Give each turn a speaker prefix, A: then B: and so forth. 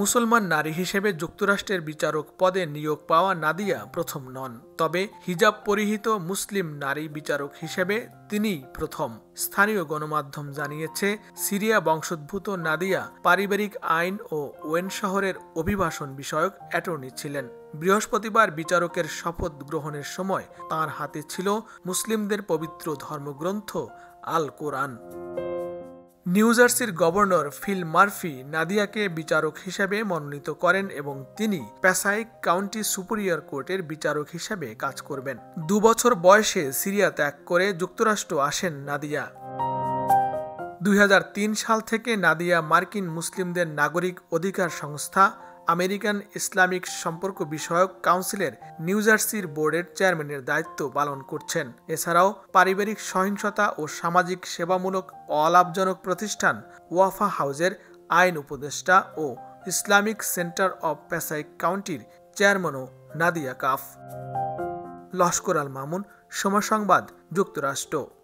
A: মুসলমান নারী হিসেবে যুক্তরাষ্ট্রের বিচারক পদে নিয়োগ পাওয়া নাদিয়া প্রথম নন। তবে হিজাব পরিহিত মুসলিম নারী বিচারক হিসেবে তিনিই প্রথম। স্থানীয় গণমাধ্যম জানিয়েছে, সিরিয়া বংশোদ্ভূত নাদিয়া পারিবারিক আইন ও ওয়েন শহরের অভিবাসন বিষয়ক অ্যাটর্নি ছিলেন। বৃহস্পতিবার বিচারকের শপথ গ্রহণের সময় তার হাতে ছিল মুসলিমদের পবিত্র ধর্মগ্রন্থ আল কোরআন নিউজার্সির গভর্নর ফিল মার্ফি নাদিয়াকে বিচারক হিসেবে মনোনীত করেন এবং তিনি প্যাসাইক কাউন্টি সুপিরিয়র কোর্টের বিচারক হিসেবে কাজ করবেন। দুবছর বয়সে সিরিয়া ত্যাগ করে যুক্তরাষ্ট্র আসেন নাদিয়া। দুই হাজার তিন সাল থেকে নাদিয়া মার্কিন মুসলিমদের নাগরিক অধিকার সংস্থা আমেরিকান ইসলামিক সম্পর্ক বিষয়ক কাউন্সিলের নিউজার্সির বোর্ডের চেয়ারম্যানের দায়িত্ব পালন করছেন। এছাড়াও পারিবারিক সহিংসতা ও সামাজিক সেবামূলক অলাভজনক প্রতিষ্ঠান ওয়াফা হাউজের আইন উপদেষ্টা ও ইসলামিক সেন্টার অব প্যাসাইক কাউন্টির চেয়ারম্যানও নাদিয়া কাফ। লস্কর আল মামুন, সময় সংবাদ, যুক্তরাষ্ট্র।